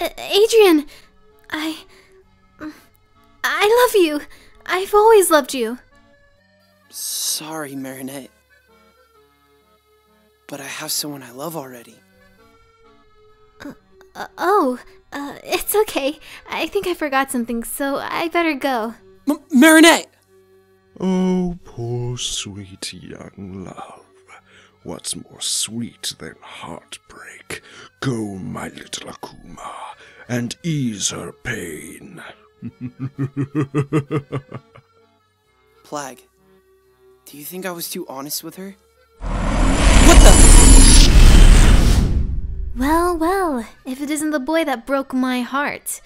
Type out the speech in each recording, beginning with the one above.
A- Adrien, I. I love you. I've always loved you. Sorry, Marinette. But I have someone I love already. Uh, oh, uh, it's okay. I think I forgot something, so I better go. M- Marinette! Oh, poor sweet young love. What's more sweet than heartbreak? Go, my little Akuma, and ease her pain. Plagg, do you think I was too honest with her? What the? Well, well, if it isn't the boy that broke my heart,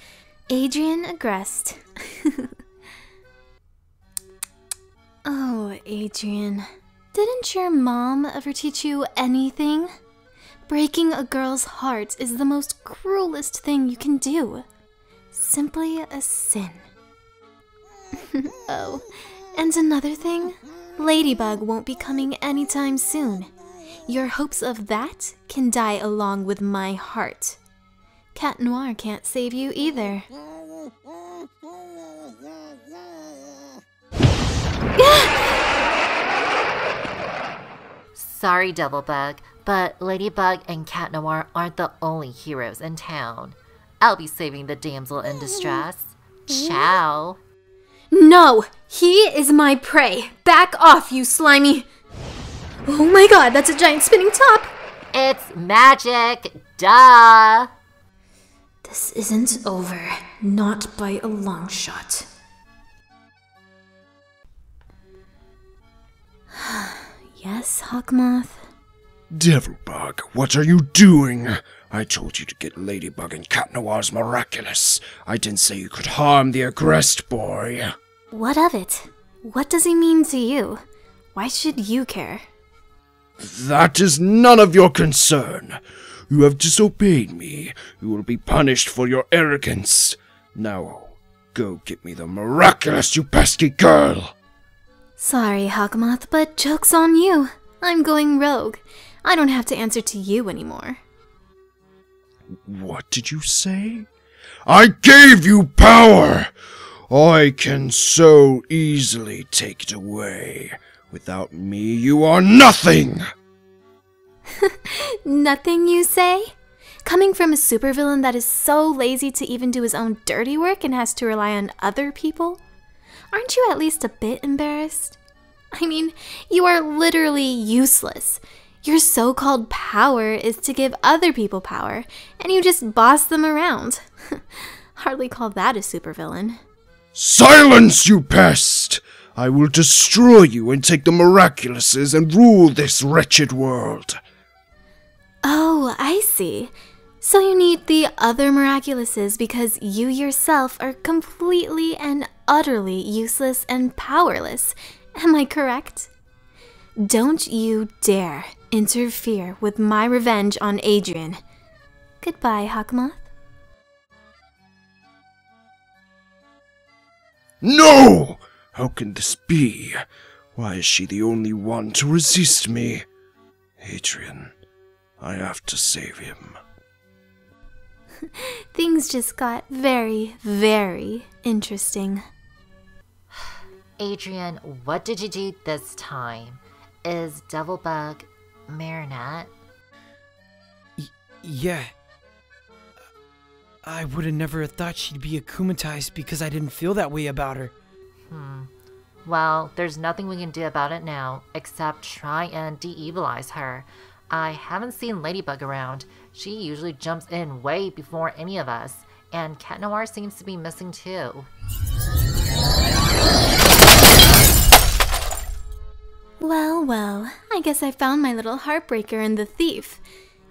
Adrien Agreste. oh, Adrien, didn't your mom ever teach you anything? Breaking a girl's heart is the most cruelest thing you can do. Simply a sin. oh, and another thing Ladybug won't be coming anytime soon. Your hopes of that can die along with my heart. Cat Noir can't save you either. Sorry, Devilbug, but Ladybug and Cat Noir aren't the only heroes in town. I'll be saving the damsel in distress. Ciao. No! He is my prey! Back off, you slimy! Oh my god, that's a giant spinning top! It's magic! Duh! This isn't over. Not by a long shot. Yes, Hawkmoth? Devilbug, what are you doing? I told you to get Ladybug and Cat Noir's miraculous. I didn't say you could harm the Agreste boy. What of it? What does he mean to you? Why should you care? That is none of your concern. You have disobeyed me. You will be punished for your arrogance. Now, go get me the miraculous, you pesky girl. Sorry, Hawkmoth, but joke's on you. I'm going rogue. I don't have to answer to you anymore. What did you say? I gave you power! I can so easily take it away. Without me, you are nothing! Nothing, you say? Coming from a supervillain that is so lazy to even do his own dirty work and has to rely on other people? Aren't you at least a bit embarrassed? I mean, you are literally useless. Your so called power is to give other people power, and you just boss them around. Hardly call that a supervillain. Silence, you pest! I will destroy you and take the miraculouses and rule this wretched world. Oh, I see. So you need the other miraculouses because you yourself are completely and utterly useless and powerless. Am I correct? Don't you dare interfere with my revenge on Adrien. Goodbye, Hawkmoth. No! How can this be? Why is she the only one to resist me? Adrien, I have to save him. Things just got very, very interesting. Adrien, what did you do this time? Is Devilbug Marinette? Yeah. I would have never thought she'd be akumatized because I didn't feel that way about her. Hmm. Well, there's nothing we can do about it now except try and de evilize her. I haven't seen Ladybug around. She usually jumps in way before any of us, and Cat Noir seems to be missing too. Well, well, I guess I found my little heartbreaker and the thief.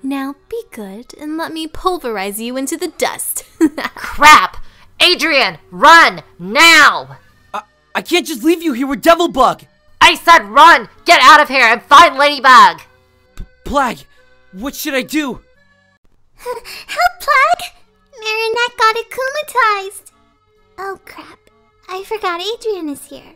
Now be good and let me pulverize you into the dust. Crap! Adrien, run! Now! I, I can't just leave you here with Devilbug! I said run! Get out of here and find Ladybug! P- Plagg, what should I do? Help, Plagg! Marinette got akumatized. Oh crap. I forgot Adrien is here.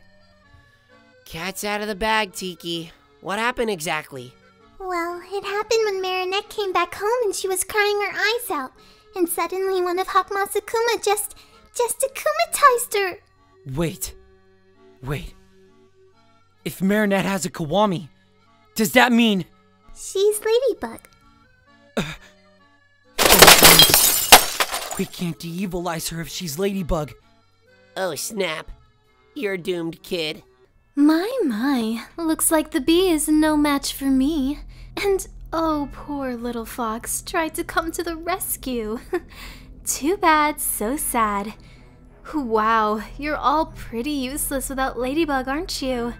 Cat's out of the bag, Tikki. What happened exactly? Well, it happened when Marinette came back home and she was crying her eyes out. and suddenly one of Hawkmoth's Akuma just, just akumatized her. Wait. Wait. If Marinette has a Kwami, does that mean. She's Ladybug. We can't de evilize her if she's Ladybug. Oh, snap. You're doomed, kid. My, my. Looks like the bee is no match for me. And oh, poor little fox tried to come to the rescue. Too bad, so sad. Wow, you're all pretty useless without Ladybug, aren't you?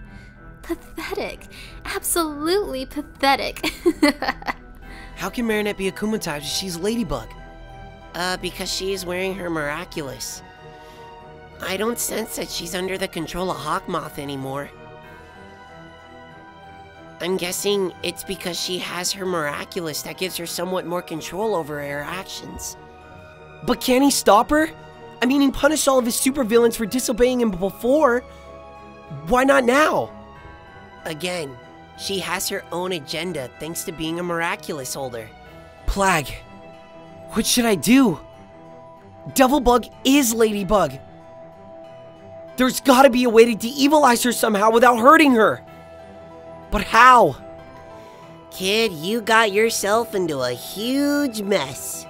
Pathetic. Absolutely pathetic. How can Marinette be akumatized if she's Ladybug? Uh, because is wearing her miraculous. I don't sense that she's under the control of Hawkmoth anymore. I'm guessing it's because she has her miraculous that gives her somewhat more control over her actions. But can he stop her? I mean, he punished all of his supervillains for disobeying him before. Why not now? Again, she has her own agenda thanks to being a miraculous holder. Plagg. What should I do? Devilbug is Ladybug. There's gotta be a way to de-evilize her somehow without hurting her. But how? Kid, you got yourself into a huge mess.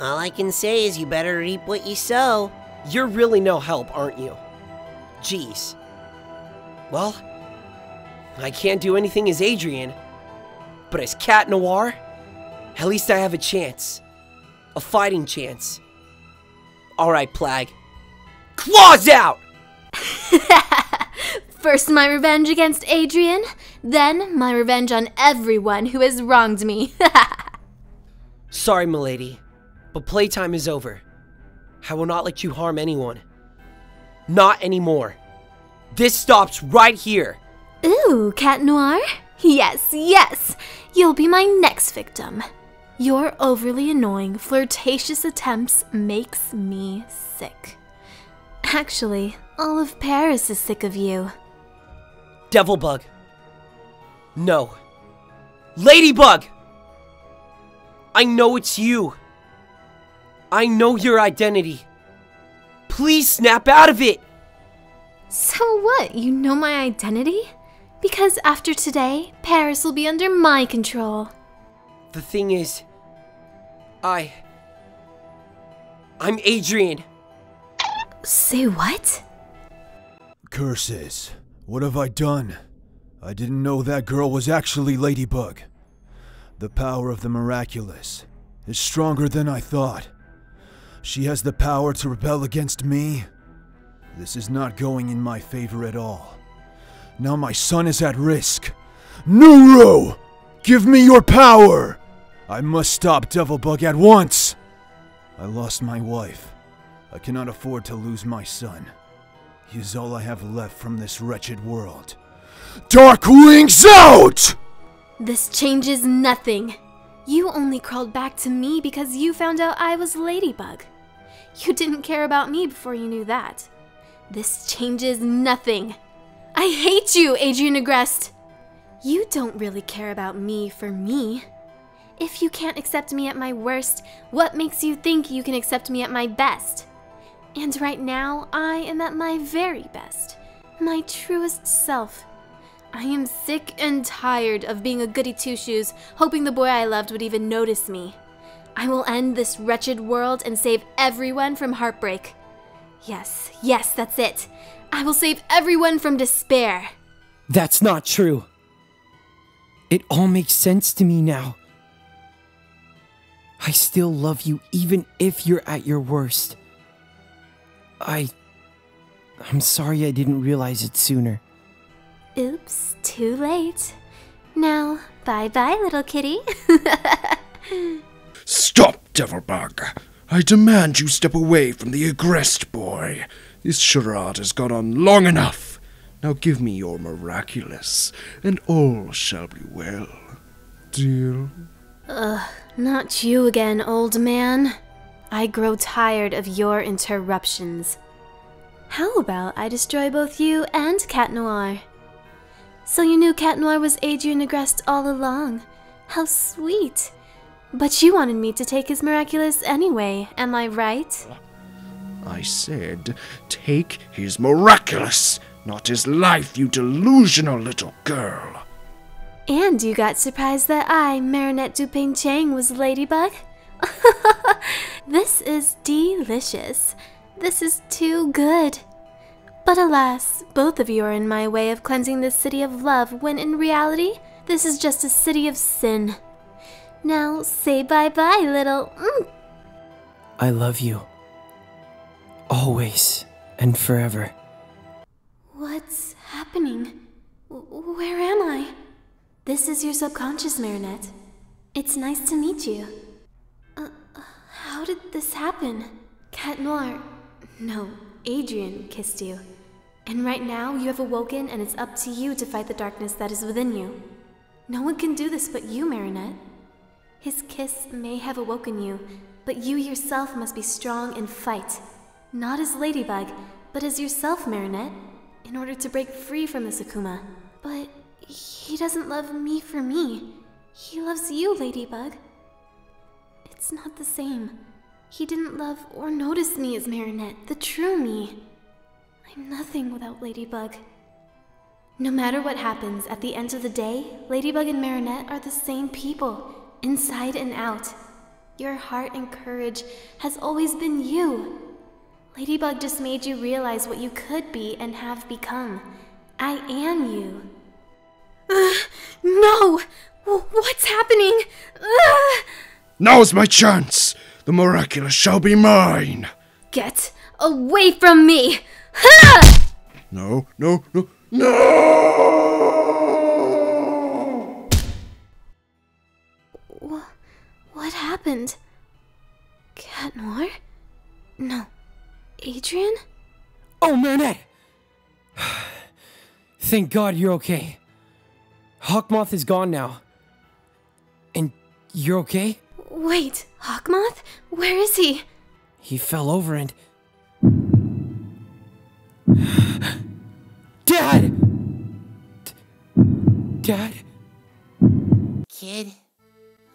All I can say is you better reap what you sow. You're really no help, aren't you? Jeez. Well, I can't do anything as Adrien, but as Cat Noir, at least I have a chance. A fighting chance. Alright, Plagg. Claws out! First, my revenge against Adrien, then, my revenge on everyone who has wronged me. Sorry, milady, but playtime is over. I will not let you harm anyone. Not anymore. This stops right here. Ooh, Cat Noir? Yes, yes! You'll be my next victim. Your overly annoying, flirtatious attempts makes me sick. Actually, all of Paris is sick of you. Devilbug. No. Ladybug! I know it's you. I know your identity. Please snap out of it! So what? You know my identity? Because after today, Paris will be under my control. The thing is, I. I'm Adrien. Say what? Curses. What have I done? I didn't know that girl was actually Ladybug. The power of the miraculous is stronger than I thought. She has the power to rebel against me. This is not going in my favor at all. Now my son is at risk. Nooroo! Give me your power! I must stop Devilbug at once! I lost my wife. I cannot afford to lose my son. He is all I have left from this wretched world. Dark Wings out! This changes nothing. You only crawled back to me because you found out I was Ladybug. You didn't care about me before you knew that. This changes nothing. I hate you, Adrien Agreste. You don't really care about me for me. If you can't accept me at my worst, what makes you think you can accept me at my best? And right now, I am at my very best, my truest self. I am sick and tired of being a goody two shoes, hoping the boy I loved would even notice me. I will end this wretched world and save everyone from heartbreak. Yes, yes, that's it. I will save everyone from despair. That's not true. It all makes sense to me now. I still love you even if you're at your worst. I. I'm sorry I didn't realize it sooner. Oops, too late. Now, bye bye, little kitty. Stop, Devilbug! I demand you step away from the Agreste boy. This charade has gone on long enough. Now give me your miraculous, and all shall be well. Deal? Ugh, not you again, old man. I grow tired of your interruptions. How about I destroy both you and Cat Noir? So you knew Cat Noir was Adrien Agreste all along. How sweet. But you wanted me to take his miraculous anyway, am I right? I said, take his miraculous, not his life, you delusional little girl. And you got surprised that I, Marinette Dupain-Cheng, was Ladybug? this is delicious. This is too good. But alas, both of you are in my way of cleansing this city of love when in reality, this is just a city of sin. Now say bye bye, little. Mm. I love you. Always and forever. What's happening? W- Where am I? This is your subconscious, Marinette. It's nice to meet you. Uh, how did this happen? Cat Noir. No, Adrien kissed you. And right now you have awoken, and it's up to you to fight the darkness that is within you. No one can do this but you, Marinette. His kiss may have awoken you, but you yourself must be strong and fight. Not as Ladybug, but as yourself, Marinette, in order to break free from this Akuma. But he doesn't love me for me. He loves you, Ladybug. It's not the same. He didn't love or notice me as Marinette, the true me. I'm nothing without Ladybug. No matter what happens, at the end of the day, Ladybug and Marinette are the same people, inside and out. Your heart and courage has always been you. Ladybug just made you realize what you could be and have become. I am you. No! W- What's happening? Ugh! Now's my chance. The miraculous shall be mine. Get away from me! Ha! No, no, no, no! Wha- What happened? Cat Noir? No. Adrien? Oh, Marinette! Thank God you're okay. Hawkmoth is gone now. And you're okay? Wait, Hawkmoth? Where is he? He fell over and. Dad! D- Dad? Kid,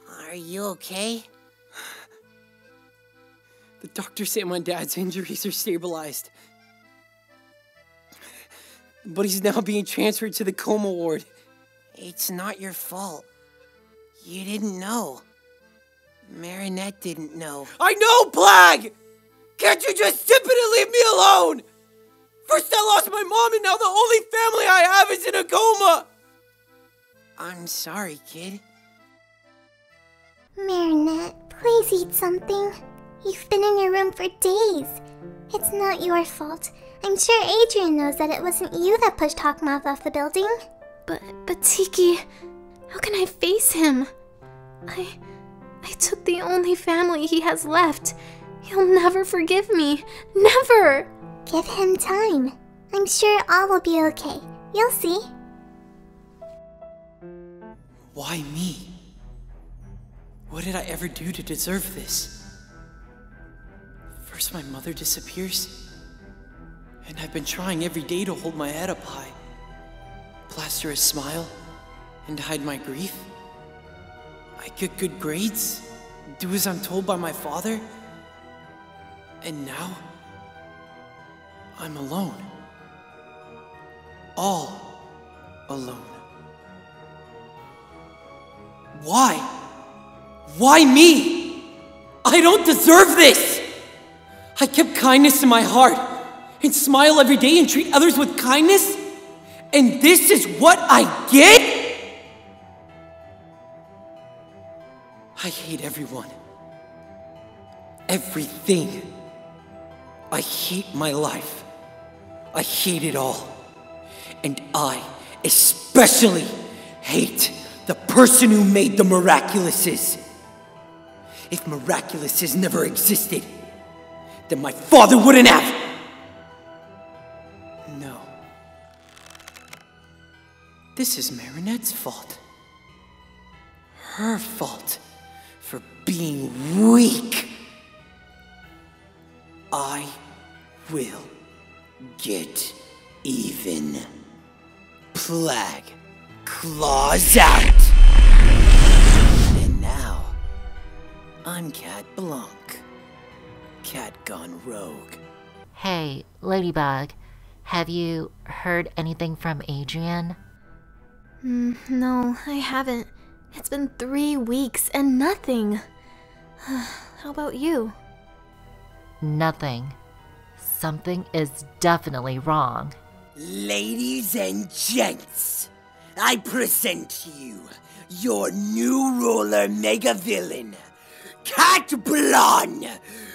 are you okay? The doctor said my dad's injuries are stabilized. But he's now being transferred to the coma ward. It's not your fault. You didn't know. Marinette didn't know. I know, Plagg! Can't you just zip it and leave me alone? First I lost my mom, and now the only family I have is in a coma! I'm sorry, kid. Marinette, please eat something. You've been in your room for days. It's not your fault. I'm sure Adrien knows that it wasn't you that pushed Hawkmoth off the building. But, but Tikki, how can I face him? I, I took the only family he has left. He'll never forgive me. Never! Give him time. I'm sure all will be okay. You'll see. Why me? What did I ever do to deserve this? First, my mother disappears. And I've been trying every day to hold my head up high, plaster a smile, and hide my grief. I get good grades, do as I'm told by my father. And now, I'm alone. All alone. Why? Why me? I don't deserve this! I kept kindness in my heart and smile every day and treat others with kindness, and this is what I get? I hate everyone. Everything. I hate my life. I hate it all. And I especially hate the person who made the miraculouses. If miraculouses never existed, then my father wouldn't have. This is Marinette's fault. Her fault for being weak. I will get even. Plagg claws out. And now, I'm Cat Blanc. Cat gone rogue. Hey, Ladybug, have you heard anything from Adrien? Mm, no, I haven't. It's been three weeks and nothing. How about you? Nothing. Something is definitely wrong. Ladies and gents, I present to you your new ruler mega villain, Cat Blanc.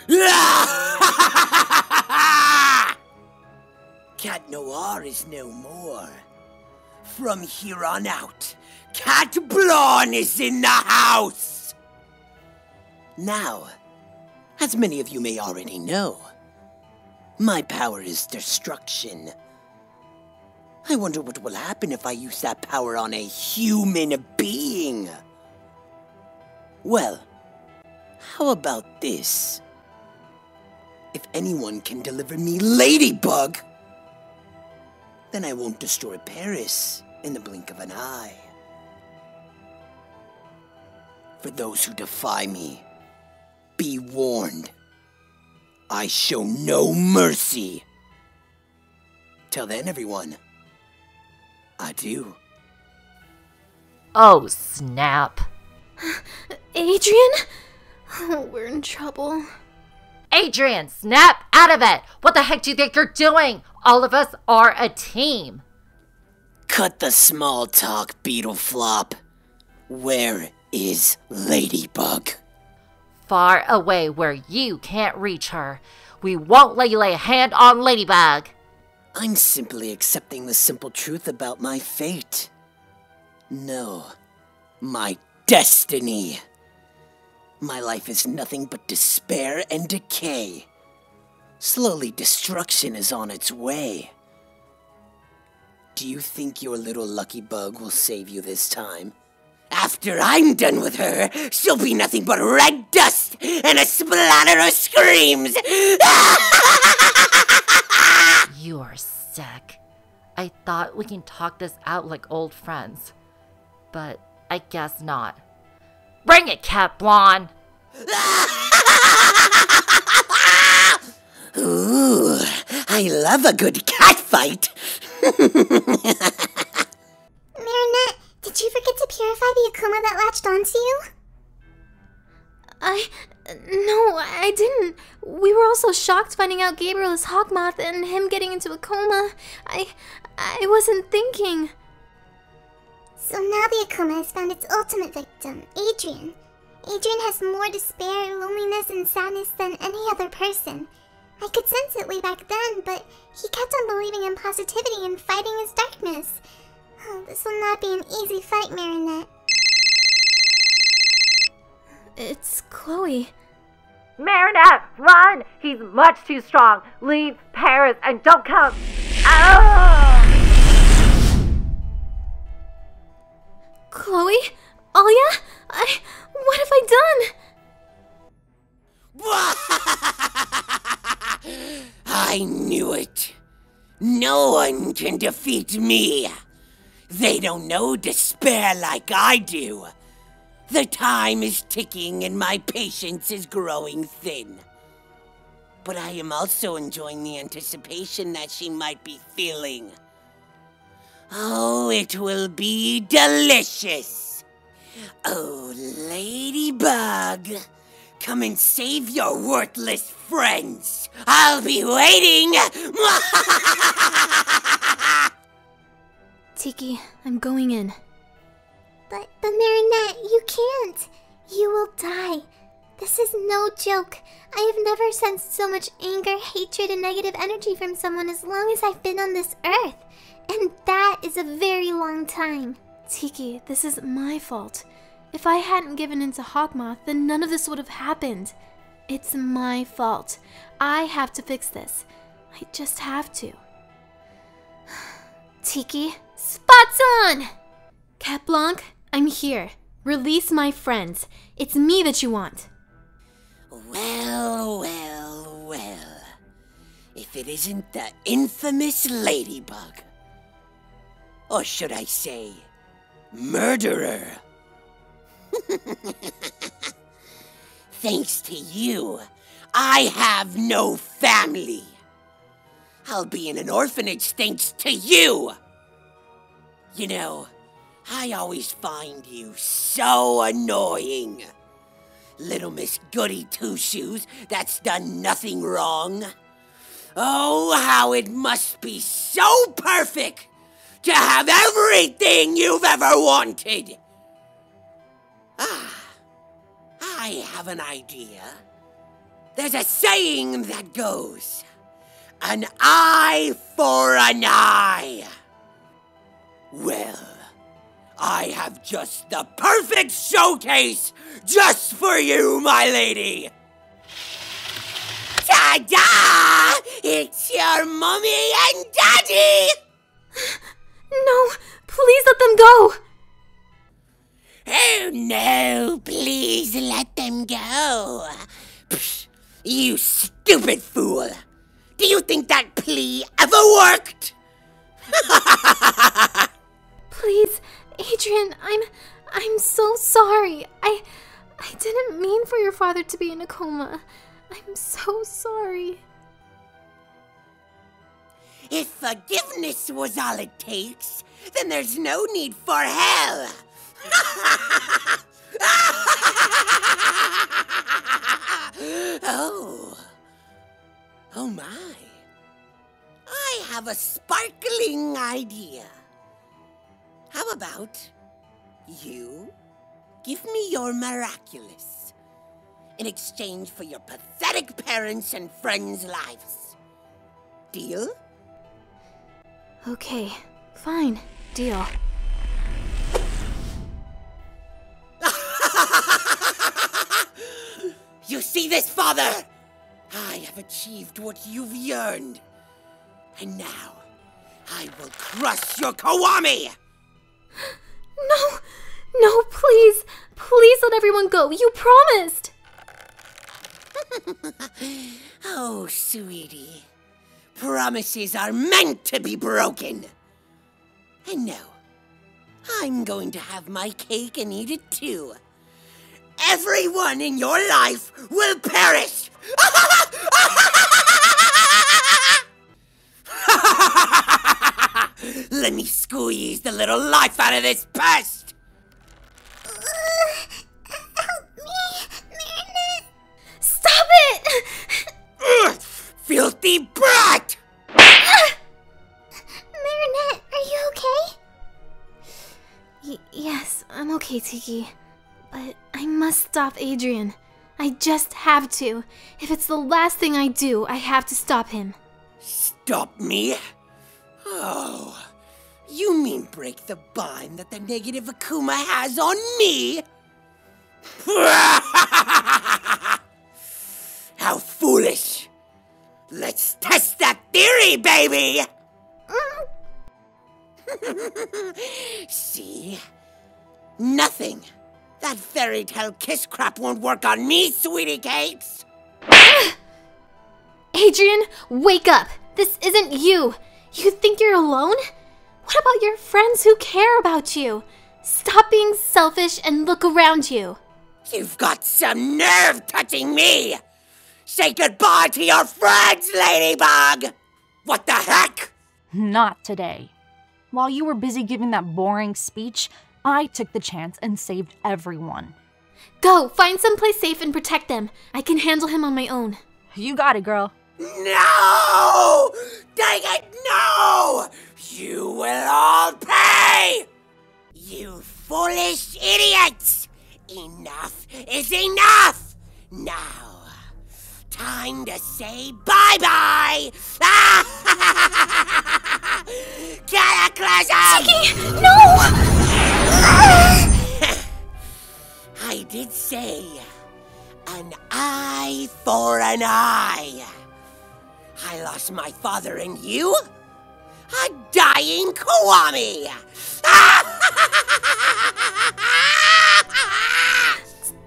Cat Noir is no more. From here on out, Cat Blanc is in the house. Now, as many of you may already know, my power is destruction. I wonder what will happen if I use that power on a human being. Well, how about this? If anyone can deliver me Ladybug, then I won't destroy Paris in the blink of an eye. For those who defy me, be warned. I show no mercy. Till then, everyone. Adieu. Oh, snap. Adrien? Oh, we're in trouble. Adrien, snap out of it! What the heck do you think you're doing? All of us are a team. Cut the small talk, Beetle Flop. Where is Ladybug? Far away where you can't reach her. We won't let you lay a hand on Ladybug. I'm simply accepting the simple truth about my fate. No, my destiny. My life is nothing but despair and decay. Slowly, destruction is on its way. Do you think your little lucky bug will save you this time? After I'm done with her, she'll be nothing but red dust and a splatter of screams! You're sick. I thought we can talk this out like old friends. But I guess not. Bring it, Cat Blanc! Ooh, I love a good cat fight. Marinette, did you forget to purify the Akuma that latched onto you? I. No, I didn't. We were also shocked finding out Gabriel is Hawkmoth and him getting into a coma. I. I wasn't thinking. So now the Akuma has found its ultimate victim, Adrien. Adrien has more despair, loneliness, and sadness than any other person. I could sense it way back then, but he kept on believing in positivity and fighting his darkness. Oh, this will not be an easy fight, Marinette. It's Chloe. Marinette, run! He's much too strong. Leave Paris and don't come. Ah! Chloe? Alya? I. What have I done? I knew it. No one can defeat me. They don't know despair like I do. The time is ticking and my patience is growing thin. But I am also enjoying the anticipation that she might be feeling. Oh, it will be delicious. Oh, Ladybug, come and save your worthless friends. I'll be waiting. Tikki, I'm going in. But, but Marinette, you can't. You will die. This is no joke. I have never sensed so much anger, hatred, and negative energy from someone as long as I've been on this earth. And that is a very long time. Tikki, this is my fault. If I hadn't given in to Hawkmoth, then none of this would have happened. It's my fault. I have to fix this. I just have to. Tikki, spots on! Cat Blanc, I'm here. Release my friends. It's me that you want. Well, well, well. If it isn't the infamous Ladybug. Or should I say, murderer? thanks to you, I have no family. I'll be in an orphanage thanks to you. You know, I always find you so annoying. Little Miss Goody Two Shoes that's done nothing wrong. Oh, how it must be so perfect to have everything you've ever wanted. Ah, I have an idea. There's a saying that goes an eye for an eye. Well, I have just the perfect showcase just for you, my lady. Ta-da! It's your mommy and daddy! No, please let them go! Oh no, please let them go. Psh, you stupid fool. Do you think that plea ever worked? Please, Adrien, I'm I'm so sorry. I I didn't mean for your father to be in a coma. I'm so sorry. If forgiveness was all it takes, then there's no need for hell. oh. Oh my. I have a sparkling idea. How about you give me your miraculous in exchange for your pathetic parents and friends' lives? Deal? Okay, fine. Deal. You see this, father? I have achieved what you've yearned. And now, I will crush your Kwami! No! No, please! Please let everyone go! You promised! oh, sweetie. Promises are meant to be broken. And no, I'm going to have my cake and eat it too. Everyone in your life will perish! Let me squeeze the little life out of this pest! Help me, Marinette. Stop it! Ugh, filthy brat! Marinette, are you okay? Y- yes, I'm okay, Tikki. But I must stop Adrien. I just have to. If it's the last thing I do, I have to stop him. Stop me? Oh, you mean break the bind that the negative Akuma has on me? How foolish! Let's test that theory, baby! See? Nothing. That fairy tale kiss crap won't work on me, sweetie cakes! Adrien, wake up! This isn't you! You think you're alone? What about your friends who care about you? Stop being selfish and look around you. You've got some nerve touching me! Say goodbye to your friends, Ladybug! What the heck? Not today. While you were busy giving that boring speech, I took the chance and saved everyone. Go, find someplace safe and protect them. I can handle him on my own. You got it, girl. No! Dang it, no! You will all pay! You foolish idiots! Enough is enough! Now, time to say bye bye! Cataclysm! Tikki, no! I did say an eye for an eye. I lost my father and you? A dying Kwami!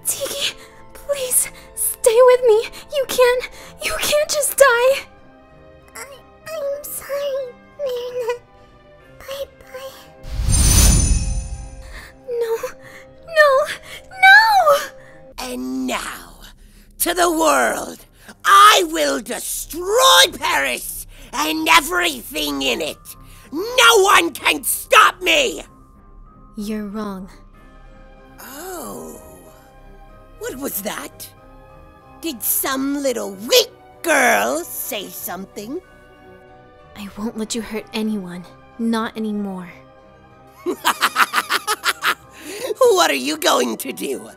Tikki, please stay with me. You can't. You can't just die. I, I'm sorry, Marinette. Bye bye. No, no, no! and now, to the world. I will destroy Paris and everything in it. No one can stop me! You're wrong. Oh. What was that? Did some little weak girl say something? I won't let you hurt anyone. Not anymore. What are you going to do?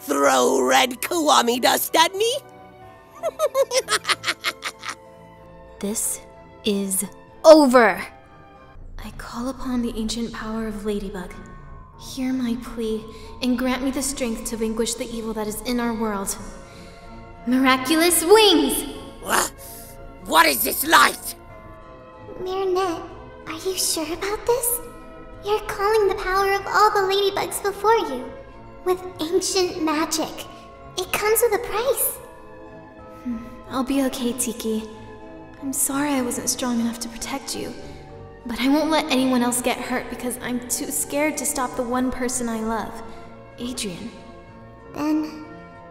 Throw red Kwami dust at me? This is over. I call upon the ancient power of Ladybug. Hear my plea and grant me the strength to vanquish the evil that is in our world. Miraculous wings! What? What is this light? Marinette, are you sure about this? You're calling the power of all the ladybugs before you. With ancient magic. It comes with a price. Hmm, I'll be okay, Tikki. I'm sorry I wasn't strong enough to protect you. But I won't let anyone else get hurt because I'm too scared to stop the one person I love Adrien. Then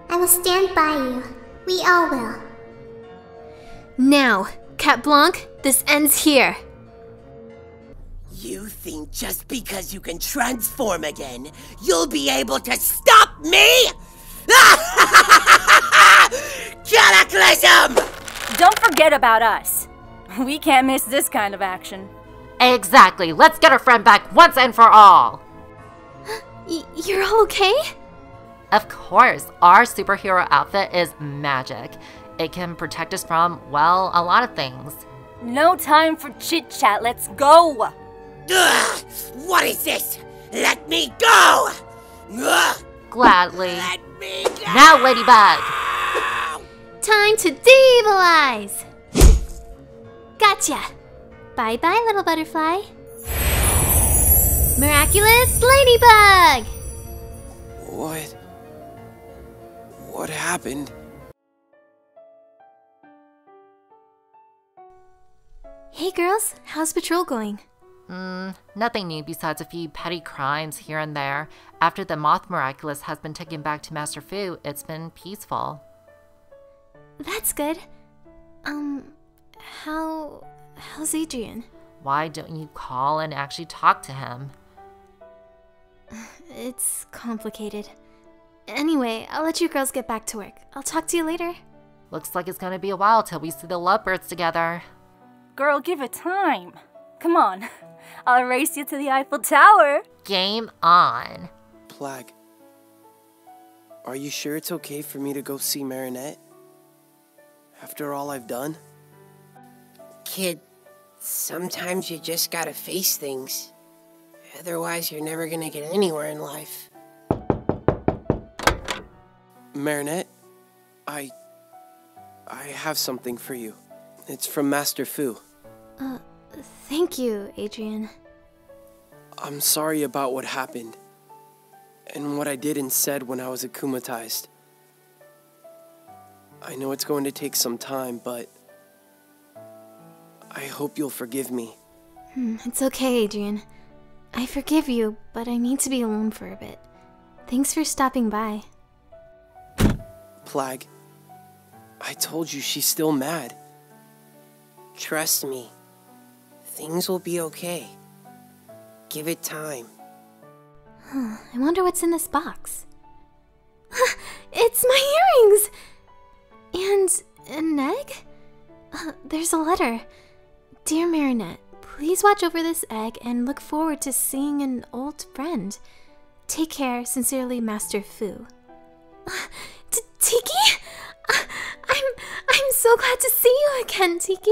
I will stand by you. We all will. Now, Cat Blanc, this ends here. You think just because you can transform again, you'll be able to stop me? Cataclysm! Don't forget about us. We can't miss this kind of action. Exactly. Let's get our friend back once and for all. Y- you're all okay? Of course, our superhero outfit is magic. It can protect us from, well, a lot of things. No time for chit chat. Let's go. Ugh, what is this? Let me go! Ugh, Gladly. let me go! Now, Ladybug! Time to devilize! Gotcha! Bye bye, little butterfly. Miraculous Ladybug! What? What happened? Hey girls, how's patrol going? Mm, nothing new besides a few petty crimes here and there. After the Moth Miraculous has been taken back to Master Fu, it's been peaceful. That's good. Um, how. how's Adrien? Why don't you call and actually talk to him? It's complicated. Anyway, I'll let you girls get back to work. I'll talk to you later. Looks like it's gonna be a while till we see the lovebirds together. Girl, give it time. Come on. I'll race you to the Eiffel Tower. Game on. Plagg. Are you sure it's okay for me to go see Marinette? After all I've done? Kid, sometimes you just gotta face things. Otherwise, you're never gonna get anywhere in life. Marinette, I. I have something for you. It's from Master Fu. Uh, thank you, Adrien. I'm sorry about what happened. And what I did and said when I was akumatized. I know it's going to take some time, but. I hope you'll forgive me. Hmm, it's okay, Adrien. I forgive you, but I need to be alone for a bit. Thanks for stopping by. Plagg. I told you she's still mad. Trust me, things will be okay. Give it time. Huh, I wonder what's in this box. it's my earrings! And an egg? Uh, there's a letter. Dear Marinette, please watch over this egg and look forward to seeing an old friend. Take care, sincerely, Master Fu. T- Tikki? Uh, I'm I'm so glad to see you again, Tikki.